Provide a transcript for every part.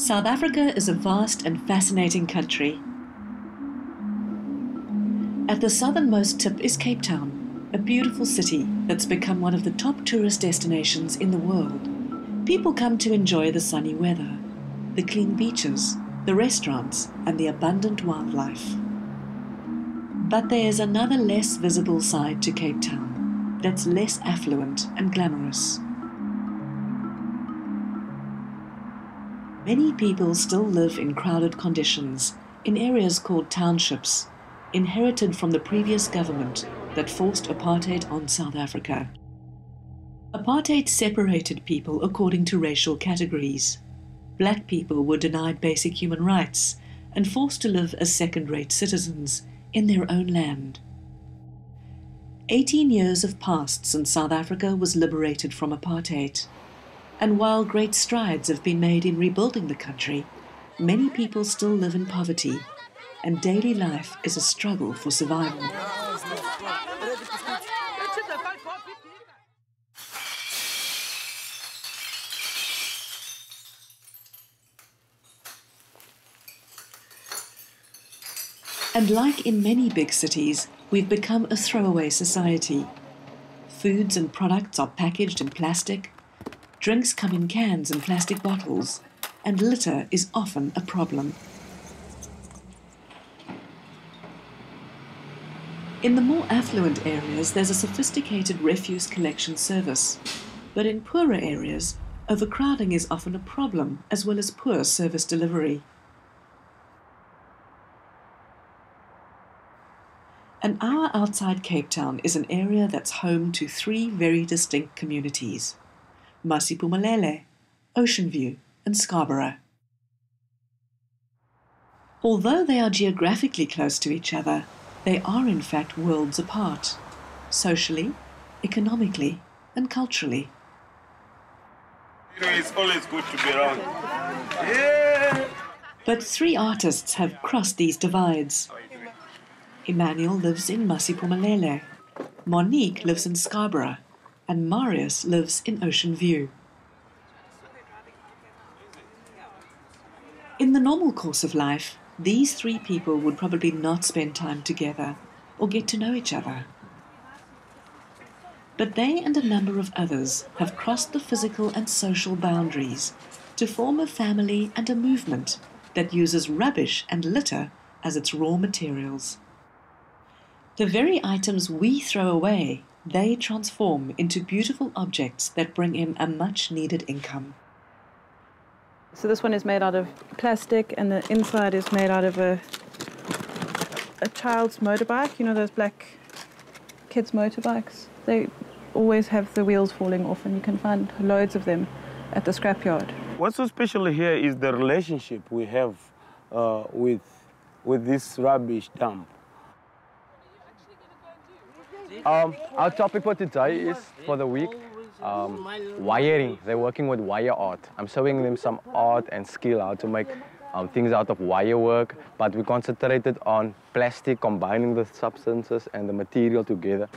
South Africa is a vast and fascinating country. At the southernmost tip is Cape Town, a beautiful city that's become one of the top tourist destinations in the world. People come to enjoy the sunny weather, the clean beaches, the restaurants, and the abundant wildlife. But there's another less visible side to Cape Town that's less affluent and glamorous. Many people still live in crowded conditions in areas called townships, inherited from the previous government that forced apartheid on South Africa. Apartheid separated people according to racial categories. Black people were denied basic human rights and forced to live as second rate citizens in their own land. 18 years have passed since South Africa was liberated from apartheid. And while great strides have been made in rebuilding the country, many people still live in poverty, and daily life is a struggle for survival. And like in many big cities, we've become a throwaway society. Foods and products are packaged in plastic, Drinks come in cans and plastic bottles, and litter is often a problem. In the more affluent areas, there's a sophisticated refuse collection service. But in poorer areas, overcrowding is often a problem, as well as poor service delivery. An hour outside Cape Town is an area that's home to three very distinct communities. Masiphumelele, Ocean View, and Scarborough. Although they are geographically close to each other, they are in fact worlds apart, socially, economically, and culturally. It's always good to be around. Yeah. But three artists have crossed these divides. Emmanuel lives in Masiphumelele. Monique lives in Scarborough and Marius lives in Ocean View. In the normal course of life, these three people would probably not spend time together or get to know each other. But they and a number of others have crossed the physical and social boundaries to form a family and a movement that uses rubbish and litter as its raw materials. The very items we throw away they transform into beautiful objects that bring in a much needed income. So this one is made out of plastic and the inside is made out of a a child's motorbike, you know those black kids motorbikes. They always have the wheels falling off and you can find loads of them at the scrapyard. What's so special here is the relationship we have uh, with with this rubbish dump. Um, our topic for today is for the week um, wiring. They're working with wire art. I'm showing them some art and skill how to make um, things out of wire work, but we concentrated on plastic, combining the substances and the material together.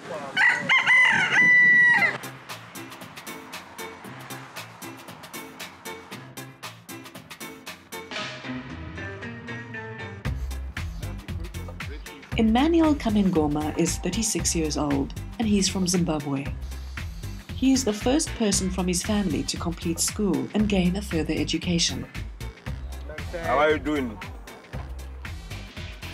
Emmanuel Kamungoma is 36 years old and he's from Zimbabwe. He is the first person from his family to complete school and gain a further education. How are you doing?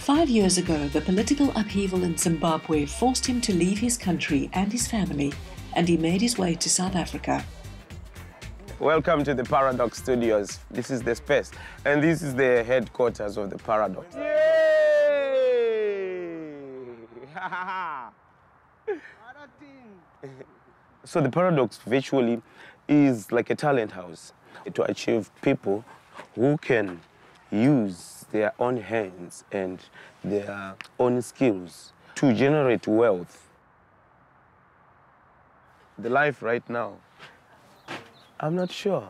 Five years ago, the political upheaval in Zimbabwe forced him to leave his country and his family, and he made his way to South Africa. Welcome to the Paradox Studios. This is the space, and this is the headquarters of the Paradox. So the paradox virtually is like a talent house to achieve people who can use their own hands and their own skills to generate wealth. The life right now, I'm not sure.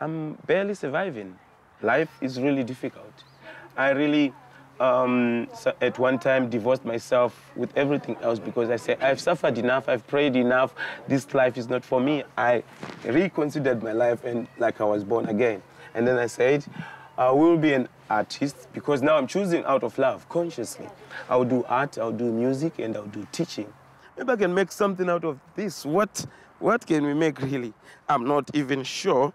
I'm barely surviving. Life is really difficult. I really um, so at one time divorced myself with everything else because I said, I've suffered enough, I've prayed enough, this life is not for me. I reconsidered my life and like I was born again. And then I said, I will be an artist because now I'm choosing out of love consciously. I'll do art, I'll do music, and I'll do teaching. Maybe I can make something out of this. What, what can we make really? I'm not even sure.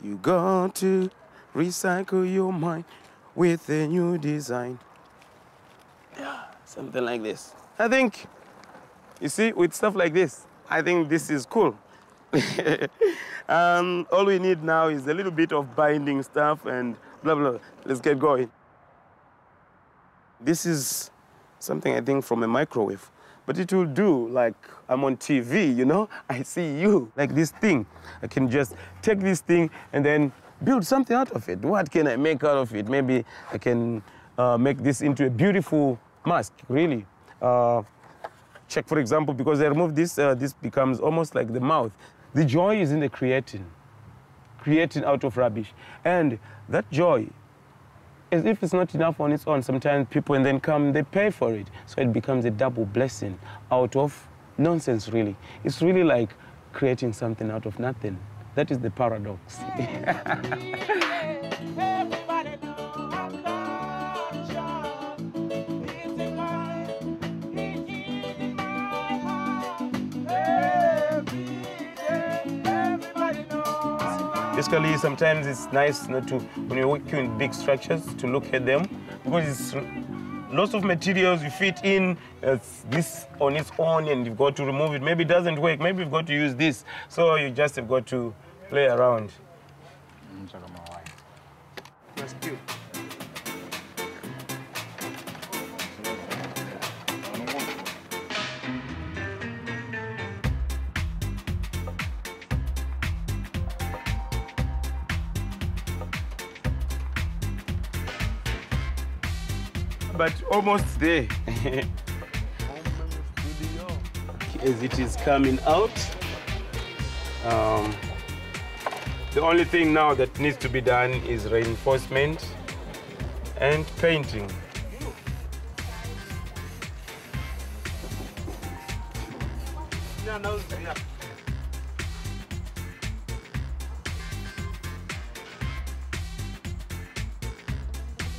You got to recycle your mind with a new design. Yeah, something like this. I think, you see, with stuff like this, I think this is cool. um, all we need now is a little bit of binding stuff and blah, blah. Let's get going. This is something I think from a microwave, but it will do like I'm on TV, you know? I see you, like this thing. I can just take this thing and then build something out of it. What can I make out of it? Maybe I can uh, make this into a beautiful mask, really. Uh, check, for example, because I remove this, uh, this becomes almost like the mouth. The joy is in the creating, creating out of rubbish. And that joy, as if it's not enough on its own, sometimes people and then come, they pay for it. So it becomes a double blessing out of nonsense, really. It's really like creating something out of nothing. That is the paradox. Basically, sometimes it's nice not to, when you're working in big structures, to look at them because it's lots of materials you fit in it's this on its own and you've got to remove it. Maybe it doesn't work. Maybe you've got to use this. So you just have got to play around. That's cute. But almost there. As it is coming out. Um, the only thing now that needs to be done is reinforcement and painting.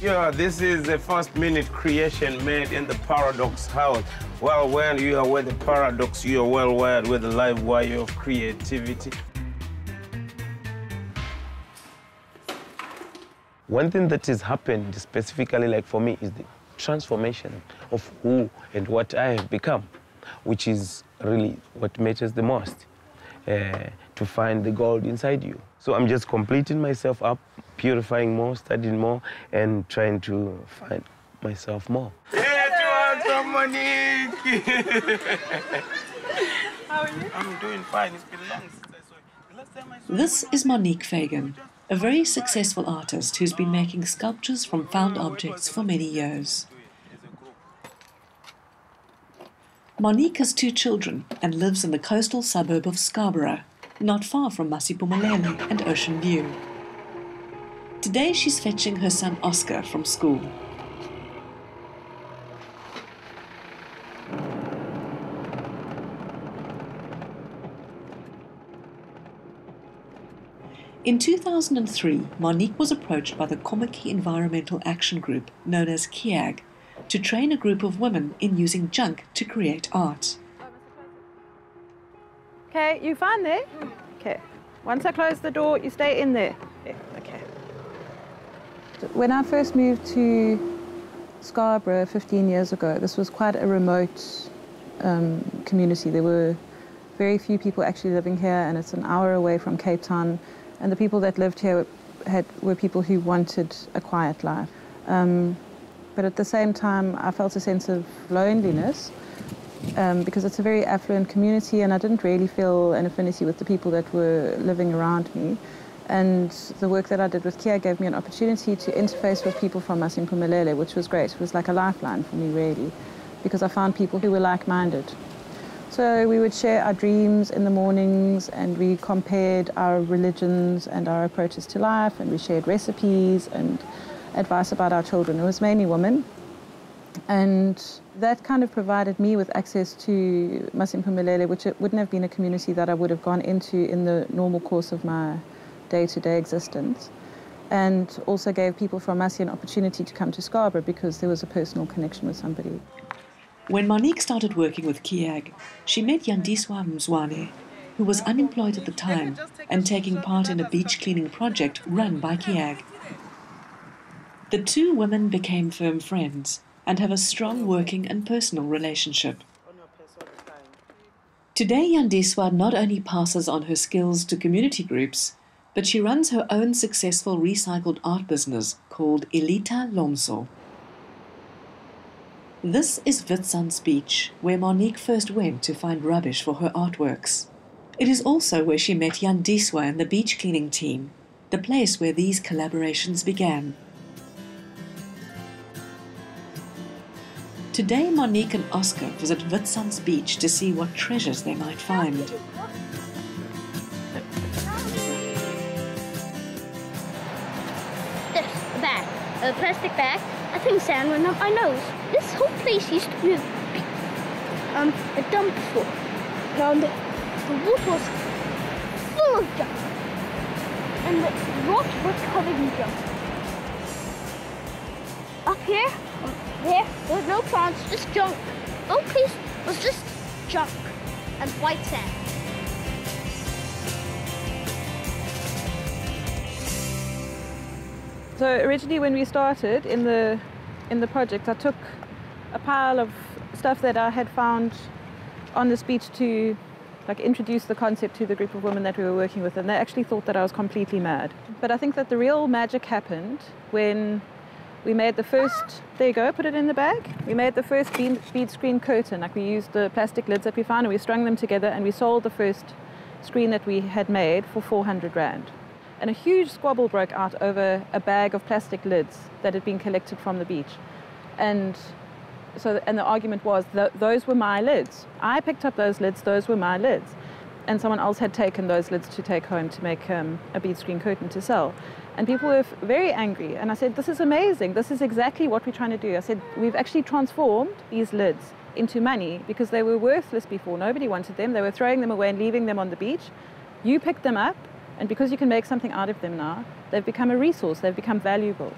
Yeah, this is the first minute creation made in the Paradox House. Well, when you are with the Paradox, you are well wired with the live wire of creativity. One thing that has happened specifically, like for me, is the transformation of who and what I have become, which is really what matters the most, uh, to find the gold inside you. So I'm just completing myself up, purifying more, studying more, and trying to find myself more. How are you? I'm doing fine. It's been long since I saw you. This is Monique Fagan, a very successful artist who's been making sculptures from found objects for many years. Monique has two children and lives in the coastal suburb of Scarborough, not far from Masiphumelele and Ocean View. Today she's fetching her son Oscar from school. In 2003, Monique was approached by the Kommetjie Environmental Action Group, known as KEAG, to train a group of women in using junk to create art. Okay, you fine there? Okay. Once I close the door, you stay in there. Yeah, okay. When I first moved to Scarborough 15 years ago, this was quite a remote um, community. There were very few people actually living here, and it's an hour away from Cape Town. And the people that lived here had, were people who wanted a quiet life. Um, but at the same time, I felt a sense of loneliness um, because it's a very affluent community, and I didn't really feel an affinity with the people that were living around me. And the work that I did with KEAG gave me an opportunity to interface with people from Masiphumelele, which was great. It was like a lifeline for me, really, because I found people who were like-minded. So we would share our dreams in the mornings, and we compared our religions and our approaches to life, and we shared recipes and advice about our children. It was mainly women. And that kind of provided me with access to Masiphumelele, which it wouldn't have been a community that I would have gone into in the normal course of my day-to-day existence. and also gave people from Masi an opportunity to come to Scarborough because there was a personal connection with somebody. When Monique started working with KEAG, she met Yandiswa Mzwane, who was unemployed at the time and taking part in a beach cleaning project run by KEAG. The two women became firm friends and have a strong working and personal relationship. Today, Yandiswa not only passes on her skills to community groups, but she runs her own successful recycled art business called Elita Lomso. This is Witsands Beach, where Monique first went to find rubbish for her artworks. It is also where she met Jan Yandiswa and the beach cleaning team, the place where these collaborations began. Today, Monique and Oscar visit Witsands Beach to see what treasures they might find. This, bag, a plastic bag. Sand went up my nose. This whole place used to be um, a dump before. And the, the water was full of junk. And the rocks were covered in junk. Up here, there, there was no plants, just junk. The whole place was just junk and white sand. So originally, when we started in the in the project, I took a pile of stuff that I had found on this beach to like introduce the concept to the group of women that we were working with, and they actually thought that I was completely mad. But I think that the real magic happened when we made the first. There you go. Put it in the bag. We made the first bead, bead screen curtain. Like we used the plastic lids that we found, and we strung them together, and we sold the first screen that we had made for 400 rand and a huge squabble broke out over a bag of plastic lids that had been collected from the beach. And so, and the argument was that those were my lids. I picked up those lids, those were my lids. And someone else had taken those lids to take home to make um, a bead screen curtain to sell. And people were very angry. And I said, This is amazing. This is exactly what we're trying to do. I said, We've actually transformed these lids into money because they were worthless before. Nobody wanted them. They were throwing them away and leaving them on the beach. You picked them up, and because you can make something out of them now, they've become a resource, they've become valuable.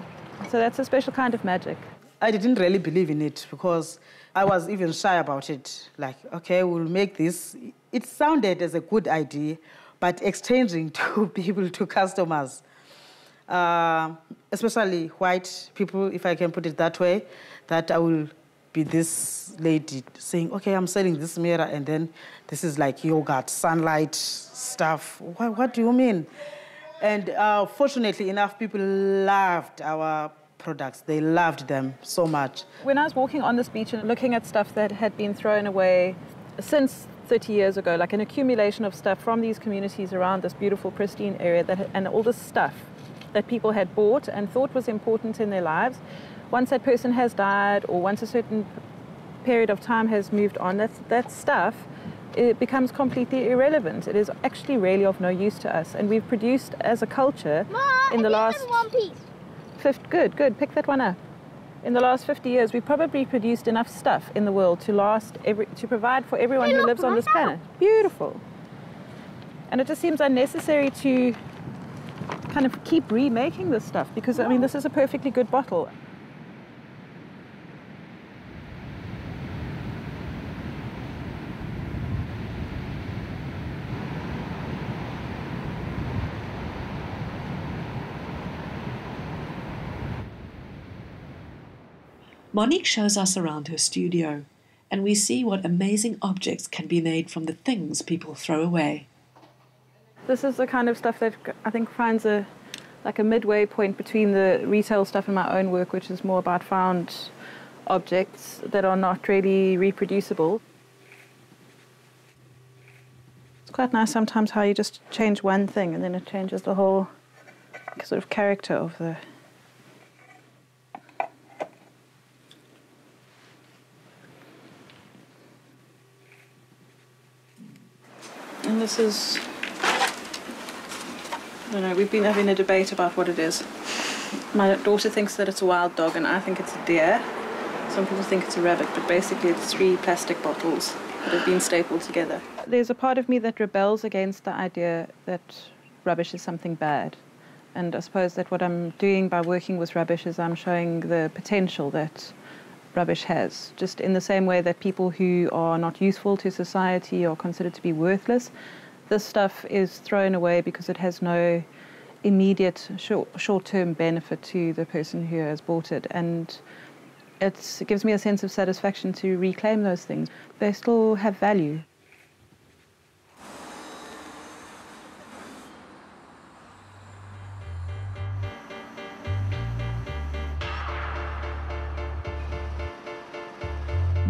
So that's a special kind of magic. I didn't really believe in it because I was even shy about it. Like, okay, we'll make this. It sounded as a good idea, but exchanging to people, to customers, uh, especially white people, if I can put it that way, that I will be this lady saying, okay, I'm selling this mirror, and then this is like yogurt, sunlight stuff. What, what do you mean? And uh, fortunately enough, people loved our products. They loved them so much. When I was walking on this beach and looking at stuff that had been thrown away since 30 years ago, like an accumulation of stuff from these communities around this beautiful, pristine area, that, and all this stuff that people had bought and thought was important in their lives, once that person has died or once a certain period of time has moved on, that, that stuff it becomes completely irrelevant. It is actually really of no use to us. And we've produced as a culture Mom, in the last one piece. 50, good, good, pick that one up. In the last 50 years, we've probably produced enough stuff in the world to last every, to provide for everyone who lives on this planet. Beautiful. And it just seems unnecessary to kind of keep remaking this stuff because I mean this is a perfectly good bottle. Monique shows us around her studio, and we see what amazing objects can be made from the things people throw away. This is the kind of stuff that I think finds a like a midway point between the retail stuff and my own work, which is more about found objects that are not really reproducible. It's quite nice sometimes how you just change one thing and then it changes the whole sort of character of the. This is I don't know, we've been having a debate about what it is. My daughter thinks that it's a wild dog, and I think it's a deer. Some people think it's a rabbit, but basically it's three plastic bottles that have been stapled together. There's a part of me that rebels against the idea that rubbish is something bad. And I suppose that what I'm doing by working with rubbish is I'm showing the potential that rubbish has. Just in the same way that people who are not useful to society are considered to be worthless, this stuff is thrown away because it has no immediate short term benefit to the person who has bought it. And it gives me a sense of satisfaction to reclaim those things. They still have value.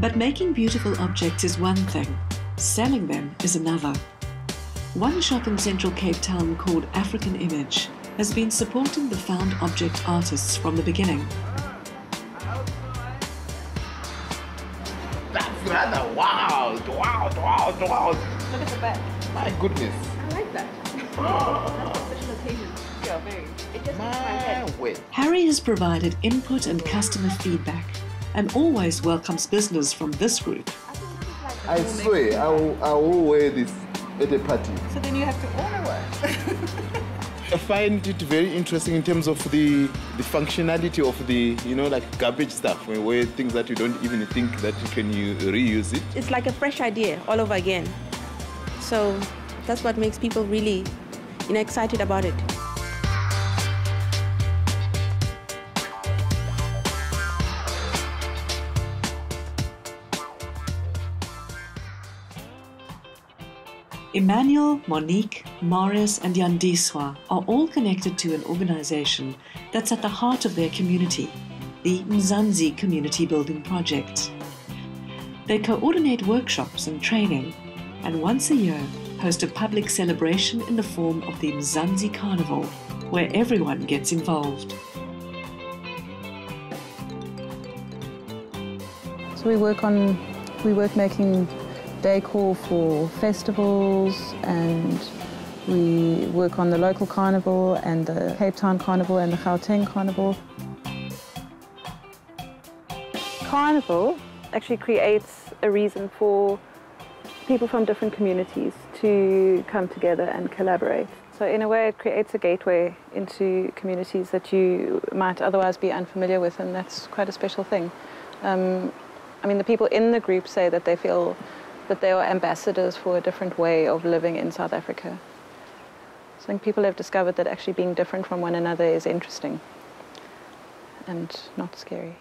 But making beautiful objects is one thing, selling them is another. One shop in central Cape Town called African Image has been supporting the found object artists from the beginning. That's rather wow, wow, wow, wow. Look at the back. My goodness. I like that. That's a special occasion. Yeah, very. It just my head. Wait. Harry has provided input and customer feedback and always welcomes business from this group. I swear, I will, I will wear this at a party. So then you have to order one. I find it very interesting in terms of the, the functionality of the, you know, like garbage stuff, where things that you don't even think that you can you reuse it. It's like a fresh idea all over again. So that's what makes people really, you know, excited about it. Emmanuel, Monique, Marius, and Yandiswa are all connected to an organization that's at the heart of their community, the eMzantsi Community Building Project. They coordinate workshops and training, and once a year host a public celebration in the form of the eMzantsi Carnival, where everyone gets involved. So we work on, we work making decor for festivals and we work on the local carnival and the Cape Town Carnival and the Gauteng Carnival. Carnival actually creates a reason for people from different communities to come together and collaborate. So in a way it creates a gateway into communities that you might otherwise be unfamiliar with and that's quite a special thing. Um, I mean the people in the group say that they feel that they are ambassadors for a different way of living in South Africa. So I think people have discovered that actually being different from one another is interesting and not scary.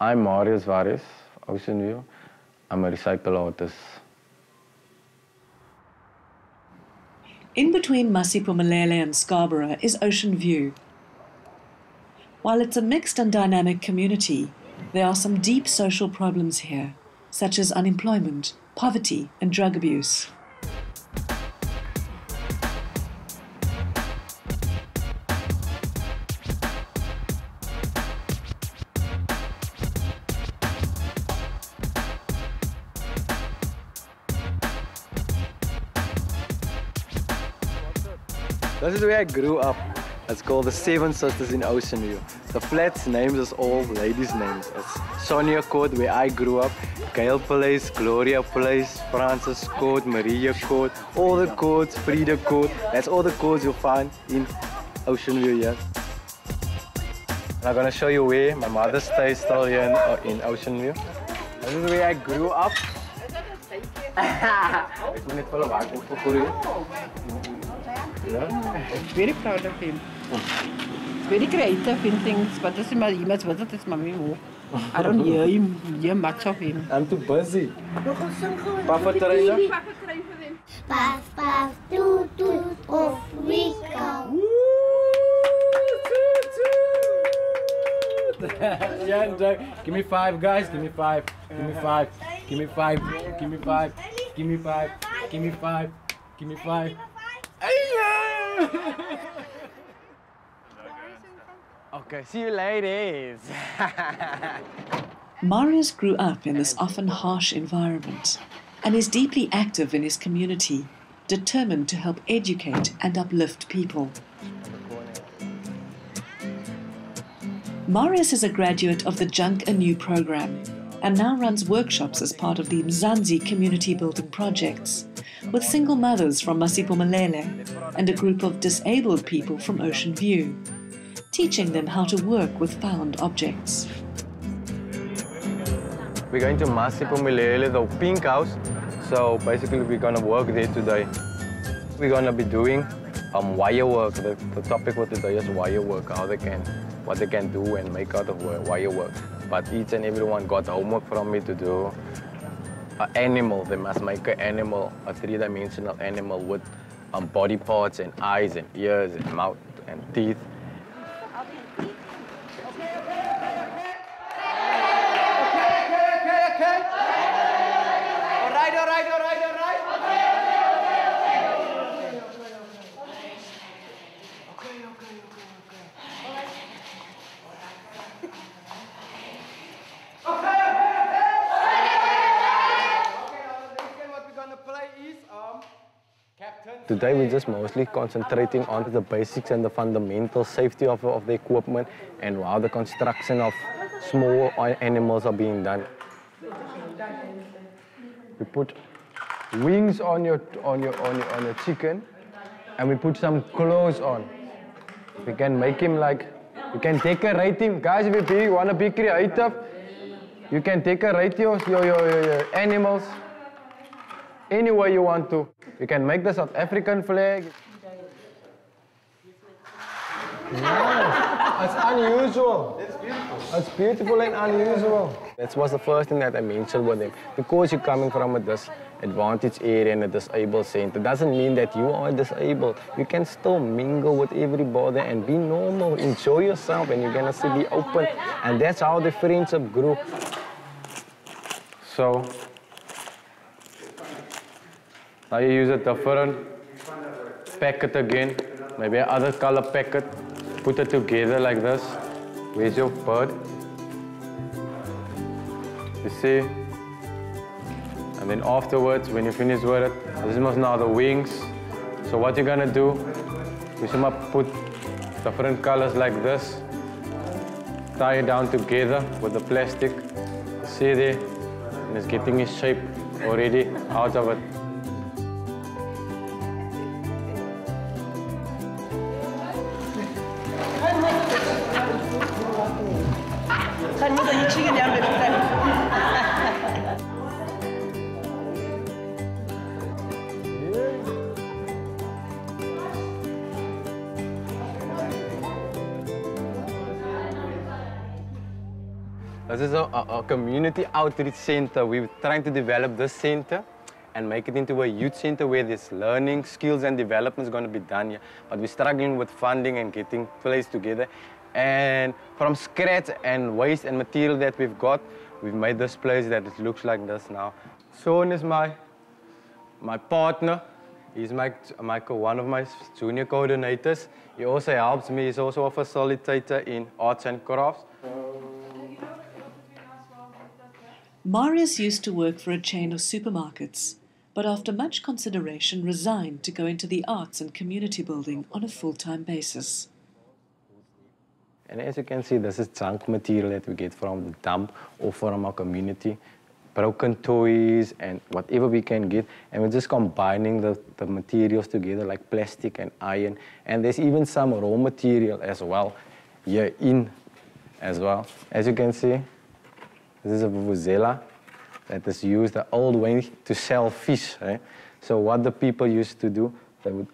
I'm Marius Waries, Ocean View. I'm a recycle artist. In between Masiphumelele and Scarborough is Ocean View, while it's a mixed and dynamic community, there are some deep social problems here, such as unemployment, poverty, and drug abuse. This is where I grew up. It's called the Seven Sisters in Ocean View. The flat's names is all ladies' names. It's Sonia Court, where I grew up, Gail Place, Gloria Place, Francis Court, Maria Court, all the courts, Frida Court. That's all the courts you'll find in Ocean View, yeah. And I'm gonna show you where my mother stays still here in, uh, in Ocean View. This is where I grew up. Yeah. Very proud of him. very creative in things, but this is my he must visit his mommy more. I don't hear him hear much of him. I'm too busy. Papa Teresa. Puff, puff, toot, toot, off we go. yeah, give me five, guys. Give me five. Give me five. Give me five. Give me five. Give me five. Give me five. Give me five. Okay, see you ladies. Marius grew up in this often harsh environment and is deeply active in his community, determined to help educate and uplift people. Marius is a graduate of the Junk Anew program and now runs workshops as part of the eMzantsi community building projects with single mothers from Masiphumelele and a group of disabled people from Ocean View, teaching them how to work with found objects. We're going to Masiphumelele, the pink house. So basically we're gonna work there today. We're gonna be doing um, wire work. The, the topic for today is wire work, how they can, what they can do and make out of wire work. But each and everyone got homework from me to do an animal. They must make an animal, a three-dimensional animal with um, body parts and eyes and ears and mouth and teeth. Today we're just mostly concentrating on the basics and the fundamental safety of, of the equipment and how the construction of small animals are being done. We put wings on your, on your, on your, on your chicken and we put some clothes on. We can make him like, you can decorate him. Guys, if you want to be creative, you can decorate your, your, your, your animals any way you want to. You can make the South African flag. Yeah, it's unusual. It's beautiful. It's beautiful and unusual. That was the first thing that I mentioned with him. Because you're coming from a disadvantaged area and a disabled center doesn't mean that you are disabled. You can still mingle with everybody and be normal. Enjoy yourself and you're gonna see be open. And that's how the friendship grew. So now you use a different packet again, maybe another color packet, put it together like this. Where's your bird? You see? And then afterwards, when you finish with it, this is now the wings. So what you're gonna do, you should put different colors like this, tie it down together with the plastic. See there? And it's getting its shape already out of it. A, a, community outreach center. We're trying to develop this center and make it into a youth center where this learning, skills and development is going to be done here. But we're struggling with funding and getting place together. And from scratch and waste and material that we've got, we've made this place that it looks like this now. Sean is my, my partner. He's my, my, one of my junior coordinators. He also helps me. He's also a facilitator in arts and crafts. Marius used to work for a chain of supermarkets, but after much consideration resigned to go into the arts and community building on a full-time basis. And as you can see, this is junk material that we get from the dump or from our community. Broken toys and whatever we can get. And we're just combining the, the materials together like plastic and iron. And there's even some raw material as well here in as well. As you can see, this is a vuvuzela that is used the old way to sell fish. Right? So what the people used to do, they would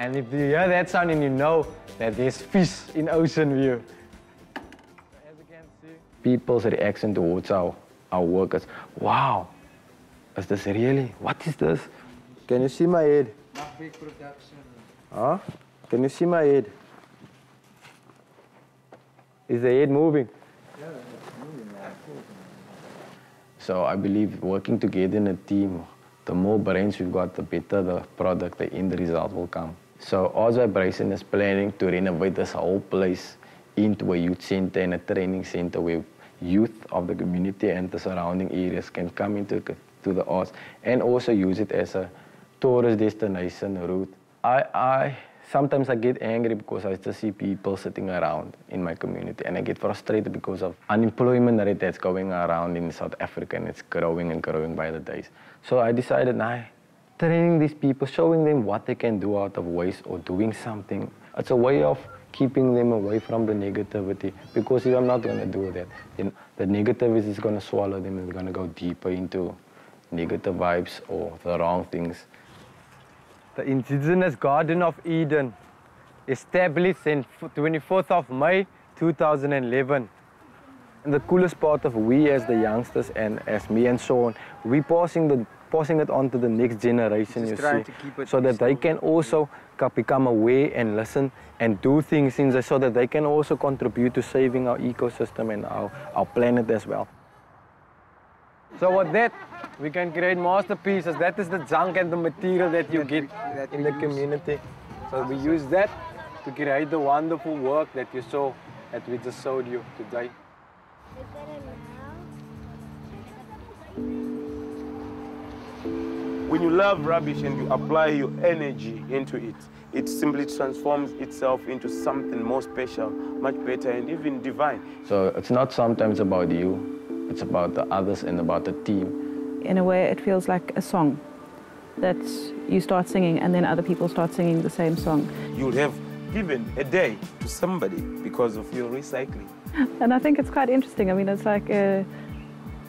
And if you hear that sound and you know that there's fish in Ocean View. As you can see, people's reaction towards our, our workers. Wow, is this really? What is this? Can you see my head? Big production. Huh? Can you see my head? Is the head moving? Yeah, it's moving. So I believe working together in a team, the more brains we've got, the better the product, the end result will come. So Oz Vibration is planning to renovate this whole place into a youth center and a training center where youth of the community and the surrounding areas can come into to the arts and also use it as a tourist destination route. I, I sometimes I get angry because I just see people sitting around in my community and I get frustrated because of unemployment rate that's going around in South Africa and it's growing and growing by the days. So I decided, nah, training these people, showing them what they can do out of waste or doing something. It's a way of keeping them away from the negativity because if I'm not going to do that, then the negativity is going to swallow them and going to go deeper into negative vibes or the wrong things. The Indigenous Garden of Eden, established in 24th of May 2011. And the coolest part of we as the youngsters and as me and Sean, we passing the passing it on to the next generation, you see, so that they can also become aware and listen and do things in the, so that they can also contribute to saving our ecosystem and our, our planet as well. So with that, we can create masterpieces. That is the junk and the material that you get in the community. So we use that to create the wonderful work that you saw, that we just showed you today. When you love rubbish and you apply your energy into it, it simply transforms itself into something more special, much better, and even divine. So it's not sometimes about you, it's about the others and about the team. In a way, it feels like a song that you start singing and then other people start singing the same song. You'll have given a day to somebody because of your recycling. And I think it's quite interesting. I mean, it's like a,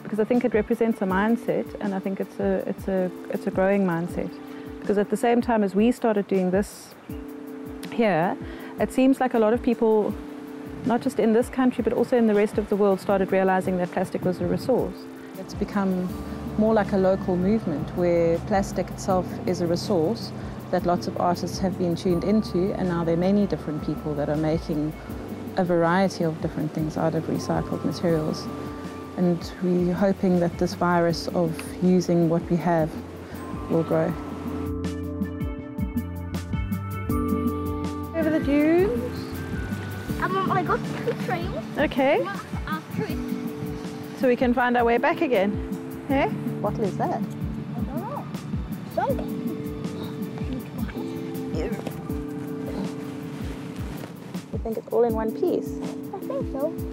because I think it represents a mindset, and I think it's a it's a it's a growing mindset. Because at the same time as we started doing this here, it seems like a lot of people, not just in this country but also in the rest of the world, started realizing that plastic was a resource. It's become more like a local movement where plastic itself is a resource that lots of artists have been tuned into, and now there are many different people that are making a variety of different things out of recycled materials. And we're hoping that this virus of using what we have will grow. Um, I got two trails. Okay. After it. So we can find our way back again. Hey? What is that? I don't know. Something. You think it's all in one piece? I think so.